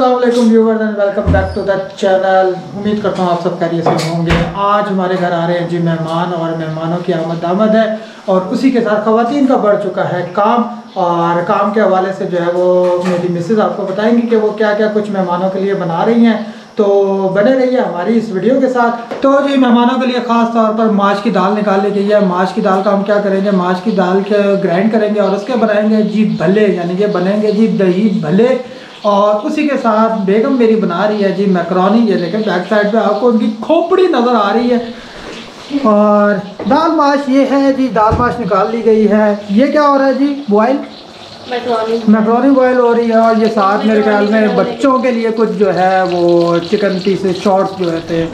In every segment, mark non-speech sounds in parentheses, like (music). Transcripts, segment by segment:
वालेकुम viewers and welcome back to the channel उम्मीद करता हूँ आप सब खैरियत से होंगे। आज हमारे घर आ रहे हैं जी मेहमान, और मेहमानों की आमद आमद है, और उसी के साथ खातन का बढ़ चुका है काम, और काम के हवाले से जो है वो मेरी मिसेज़ आपको बताएँगी कि वो क्या क्या कुछ मेहमानों के लिए बना रही हैं। तो बने रहिए हमारी इस वीडियो के साथ। तो जी मेहमानों के लिए ख़ास तौर पर माछ की दाल निकाल ली गई है। माछ की दाल का हम क्या करेंगे? माछ की दाल के ग्राइंड करेंगे, और उसके बनाएँगे जी भले, यानी कि बनेंगे जी दही भले। और उसी के साथ बेगम मेरी बना रही है जी मैक्रोनी, ये देखें बैक साइड पे आपको उनकी खोपड़ी नज़र आ रही है। और दाल माश ये है जी, दाल माश निकाल ली गई है। ये क्या हो रहा है जी? बॉयल मैक्रोनी बॉयल हो रही है और ये साथ मेरे ख्याल में बच्चों के लिए कुछ जो है वो चिकन पीसेस शॉर्ट्स जो है। थे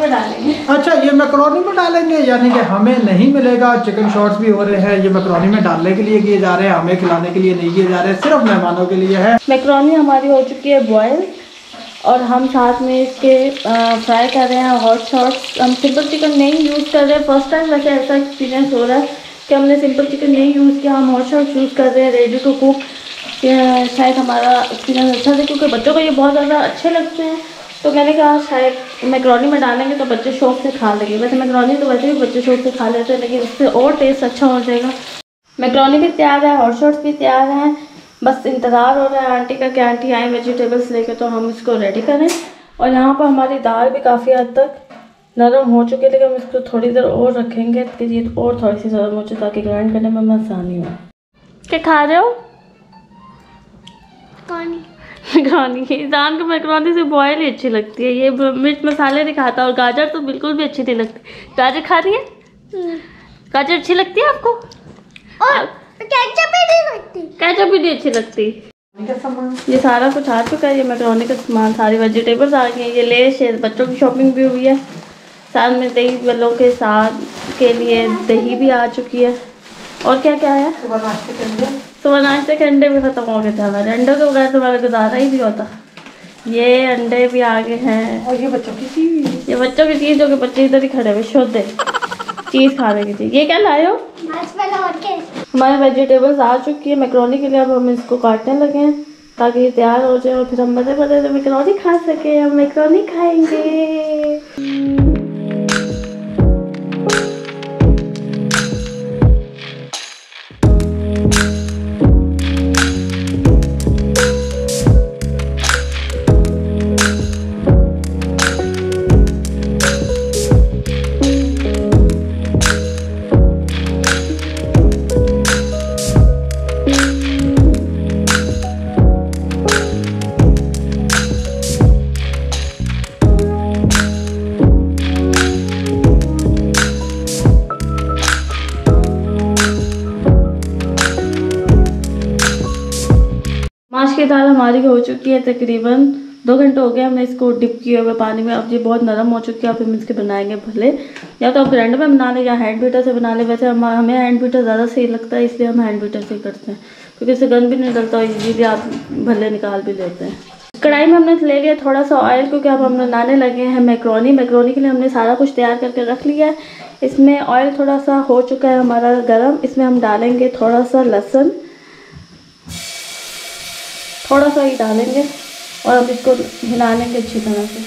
में डालेंगे। अच्छा ये मैक्रोनी में डालेंगे यानी कि हमें नहीं मिलेगा। चिकन शॉर्ट्स भी हो रहे हैं ये मैक्रोनी में डालने के लिए किए जा रहे हैं हमें खिलाने के लिए नहीं किए जा रहे हैं सिर्फ़ मेहमानों के लिए है। मैक्रोनी हमारी हो चुकी है बॉयल और हम साथ में इसके फ्राई कर रहे हैं हॉट शॉट्स। हम सिंपल चिकन नहीं यूज़ कर रहे फ़र्स्ट टाइम वैसे ऐसा एक्सपीरियंस हो रहा है। कि हमने सिंपल चिकन नहीं यूज़ किया हम हॉट शॉट्स यूज़ कर रहे हैं रेडी टू कुक शायद हमारा एक्सपीरियंस अच्छा था क्योंकि बच्चों को ये बहुत ज़्यादा अच्छे लगते हैं। तो मैंने कहा, शायद मैक्रोनी में डालेंगे तो बच्चे शौक से खा लेंगे। वैसे मैक्रोनी तो वैसे भी बच्चे शौक से खा लेते हैं, लेकिन उससे और टेस्ट अच्छा हो जाएगा। मैक्रोनी भी तैयार है हॉट शॉट्स भी तैयार हैं। बस इंतज़ार हो रहा है आंटी का कि आंटी आए वेजिटेबल्स लेके तो हम इसको रेडी करें। और यहाँ पर हमारी दाल भी काफ़ी हद तक नरम हो चुकी है लेकिन हम इसको थोड़ी देर और रखेंगे कि ये और थोड़ी सी नरम हो जाए ताकि ग्राइंड करने में आसानी हो क्या खा रहे हो? मैक्रोनी इंसान को मैक्रोनी से बॉयल ही अच्छी लगती है। ये मिर्च मसाले नहीं खाता और गाजर तो बिल्कुल भी अच्छी नहीं लगती। गाजर खा रही है? हम्म। गाजर अच्छी लगती है आपको? और केचप भी नहीं लगती। कैचअप भी नहीं अच्छी लगती। ये सारा कुछ आ चुका है। ये मैक्रोनी का सामान सारी वेजिटेबल्स आ गई हैं। ये है। बच्चों की शॉपिंग भी हुई है। साथ में दही बलों के साथ के लिए दही भी आ चुकी है। और क्या क्या है? सुबह नाश्ते के अंडे भी ख़त्म हो गए थे हमारे। अंडों के बगैर तो हमारा गुजारा ही नहीं होता। ये अंडे भी आ गए हैं। और ये बच्चों की चीज़। ये बच्चों की चीज़ जो कि बच्चे इधर ही खड़े हुए शुद्ध चीज़ खाने की चीज़। ये क्या लाए हो? वाला हमारे वेजिटेबल्स आ चुकी है। मैक्रोनी के लिए अब हम इसको काटने लगे हैं ताकि ये तैयार हो जाए और फिर हम मज़े मज़े से मैक्रोनी खा सके। हम मैक्रोनी खाएँगे। माश की दाल हमारी हो चुकी है तकरीबन दो घंटे हो गए, हमने इसको डिप किए हुए पानी में। अब ये बहुत नरम हो चुकी है, अब हम इसके बनाएँगे भले। या तो आप ग्राइंडर में बना लें या हैंड बीटर से बना लें। वैसे हम, हमें हैंड बीटर ज़्यादा सही लगता है, इसलिए हम हैंड बीटर से करते हैं। क्योंकि इससे गंद भी नहीं डलता और इजीली आप भले निकाल भी लेते हैं। कढ़ाई में हमने ले लिया थोड़ा सा ऑयल क्योंकि अब हम बनाने लगे हैं मैक्रोनी मैक्रोनी के लिए हमने सारा कुछ तैयार करके रख लिया है। इसमें ऑयल थोड़ा सा हो चुका है हमारा गर्म। इसमें हम डालेंगे थोड़ा सा लहसुन। थोड़ा सा ही डालेंगे और अब इसको हिला लेंगे अच्छी तरह से।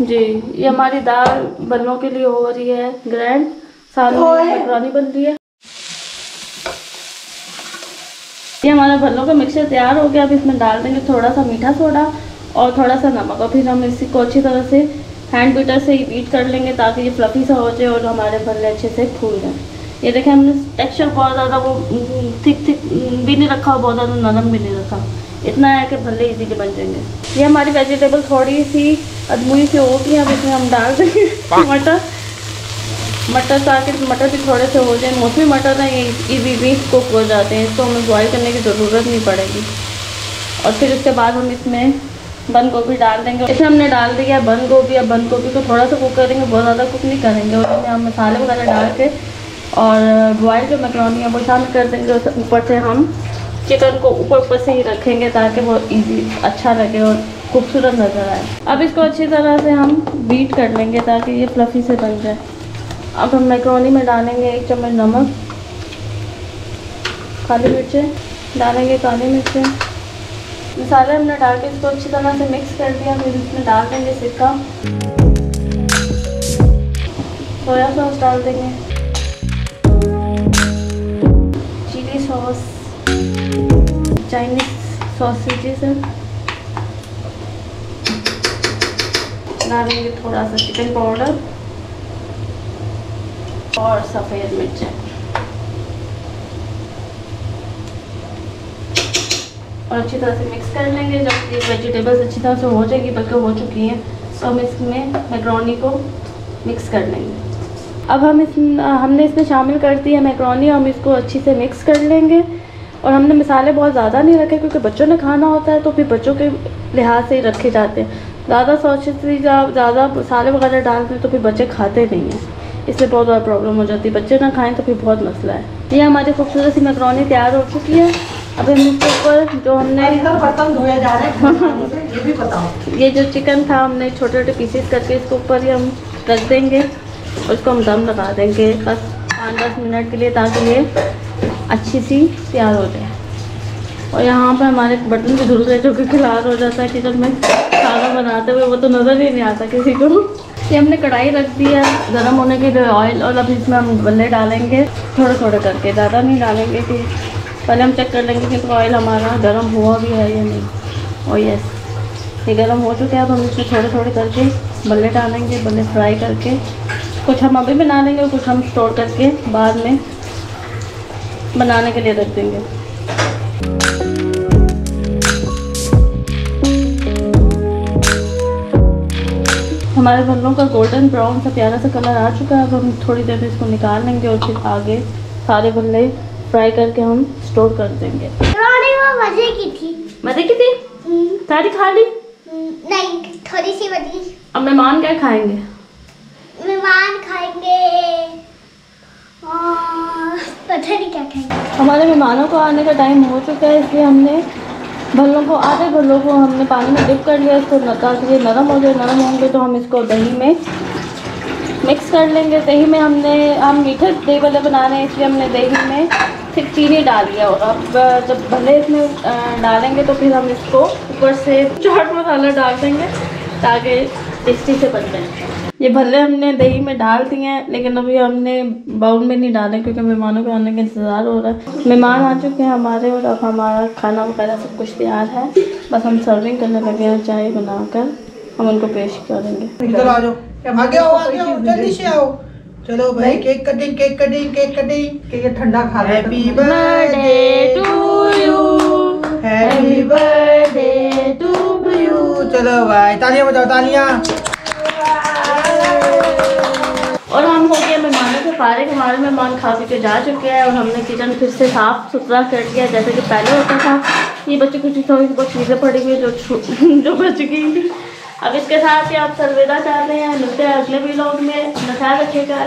जी ये हमारी दाल बल्लों के लिए हो रही है ग्रैंड। साथ में मैक्रोनी बन रही है। ये हमारा भल्लों का मिक्सचर तैयार हो गया। अब इसमें डाल देंगे थोड़ा सा मीठा सोडा और थोड़ा सा नमक। और फिर हम इसी को अच्छी तरह से हैंड बीटर से ही बीट कर लेंगे ताकि ये फ्लफी सा हो जाए और हमारे भल्ले अच्छे से फूल जाए। ये देखें हमने टेक्सचर बहुत ज़्यादा वो थिक थिक भी नहीं रखा बहुत ज़्यादा नरम भी नहीं रखा। इतना है कि भले इजीली बन जाएँगे। ये हमारी वेजिटेबल थोड़ी सी अधमुई सी होगी अब इसमें हम डाल देंगे। मटर मटर ताकि मटर भी थोड़े से हो जाए। मौसमी मटर ना ये इजीली कुक हो जाते हैं इसको हमें बॉयल करने की ज़रूरत नहीं पड़ेगी। और फिर उसके बाद हम इसमें बंद गोभी डाल देंगे। इसमें हमने डाल दिया बंद गोभी। अब बंद गोभी को थोड़ा सा कुक करेंगे बहुत ज़्यादा कुक नहीं करेंगे। और इसमें हम मसाले वगैरह डाल के और बॉयल जो मैक्रोनी है, वो शामिल कर देंगे ऊपर से हम चिकन को ऊपर ऊपर से ही रखेंगे ताकि वो इजी अच्छा लगे और खूबसूरत नज़र आए। अब इसको अच्छी तरह से हम बीट कर लेंगे ताकि ये फ्लफ़ी से बन जाए। अब हम मैक्रोनी में डालेंगे एक चम्मच नमक, काली मिर्चें, डालेंगे काली मिर्चें। मसाले हमने डाल के इसको अच्छी तरह से मिक्स कर दिया फिर इसमें डाल देंगे सिक्का। सोया सॉस डाल देंगे। सॉस चाइनीज़ सॉसेजेस है डालेंगे थोड़ा सा चिकन पाउडर और सफ़ेद मिर्च। और अच्छी तरह से मिक्स कर लेंगे। जब ये वेजिटेबल्स अच्छी तरह से हो जाएगी, बल्कि हो चुकी हैं तो हम इसमें मैक्रोनी को मिक्स कर लेंगे। अब हम इस हमने इसमें शामिल कर दी है मैक्रोनी हम इसको अच्छी से मिक्स कर लेंगे। और हमने मसाले बहुत ज़्यादा नहीं रखे क्योंकि बच्चों ने खाना होता है तो फिर बच्चों के लिहाज से ही रखे जाते हैं। ज़्यादा सॉसेस ज़्यादा मसाले वगैरह डालते हैं तो फिर बच्चे खाते नहीं हैं। इसलिए बहुत ज़्यादा प्रॉब्लम हो जाती है। बच्चे ना खाएँ तो फिर बहुत मसला है। ये हमारी खूबसूरत सी मैक्रोनी तैयार हो चुकी है। अब हम इसके ऊपर जो हमने बर्तन धोए जा रहे हैं (laughs) ये भी बताओ। ये जो चिकन था हमने छोटे छोटे पीसेस करके इसके ऊपर ही हम रख देंगे। इसको हम दम लगा देंगे बस पाँच दस मिनट के लिए ताकि ये अच्छी सी तैयार हो जाए। और यहाँ पर हमारे बर्तन भी धुल गए जो कि खिलार हो जाता है किचन में। खाना बनाते हुए वो तो नज़र ही नहीं आता किसी को। ये हमने कढ़ाई रख दी है, गर्म होने के लिए ऑयल और अब इसमें हम बल्ले डालेंगे। थोड़े थोड़े करके, ज़्यादा नहीं डालेंगे कि पहले हम चेक कर लेंगे कि ऑयल हमारा गर्म हुआ भी है या नहीं। और यस ये गर्म हो चुका है, अब हम इसमें थोड़े थोड़े करके बल्ले डालेंगे बल्ले फ्राई करके। कुछ हम अभी बना लेंगे और कुछ हम स्टोर करके बाद में बनाने के लिए रख देंगे। हमारे भल्लों का गोल्डन ब्राउन सा प्यारा सा कलर आ चुका है अब हम थोड़ी देर में इसको निकाल लेंगे और फिर आगे सारे भल्ले फ्राई करके हम स्टोर कर देंगे। मज़े की थी। मज़े की थी? हम्म, सारी खा ली? हम्म, नहीं थोड़ी सी बची अब मेहमान क्या खाएँगे? मेहमान खाएँगे। पता नहीं क्या खाएँगे हमारे मेहमानों को आने का टाइम हो चुका है, इसलिए हमने भल्लों को, आधे भल्लों को हमने पानी में डिप कर लिया, इसको ताकि ये नरम हो जाए नरम होंगे तो हम इसको दही में मिक्स कर लेंगे। दही में हमने, हम मीठे दही भल्ले बना रहे हैं, इसलिए हमने दही में सिर्फ़ चीनी डाली है और अब, जब भले इसमें डालेंगे तो फिर हम इसको ऊपर से चाट मसाला डाल देंगे, ताकि टेस्टी से बन जाए। ये भले हमने दही में डाल दिए हैं लेकिन अभी हमने बाउल में नहीं डाले क्योंकि मेहमानों के आने का इंतज़ार हो रहा है। मेहमान आ चुके हैं हमारे और अब हमारा खाना वगैरह सब कुछ तैयार है। बस हम सर्विंग करने लगे हैं चाय बनाकर। हम उनको पेश करेंगे। इधर आ जाओ। आगे आओ आगे आओ जल्दी से आओ। चलो भाई cake cutting cake cutting cake cutting के ये ठंडा खा रहे happy birthday to you happy birthday to you चलो भाई तालियाँ बजाओ तालियाँ। और हम हो गए मेहमानों से फारिग हमारे मेहमान खा पी के जा चुके हैं और हमने किचन फिर से साफ़ सुथरा कर दिया जैसे कि पहले होता था। ये बच्चों की थोड़ी बहुत चीज़ें पड़ी हुई जो (laughs) जो बच गई थी अब इसके साथ ही आप सरवेदा चाहते हैं। मिलते हैं अगले व्लॉग में। अपना ख्याल रखिएगा।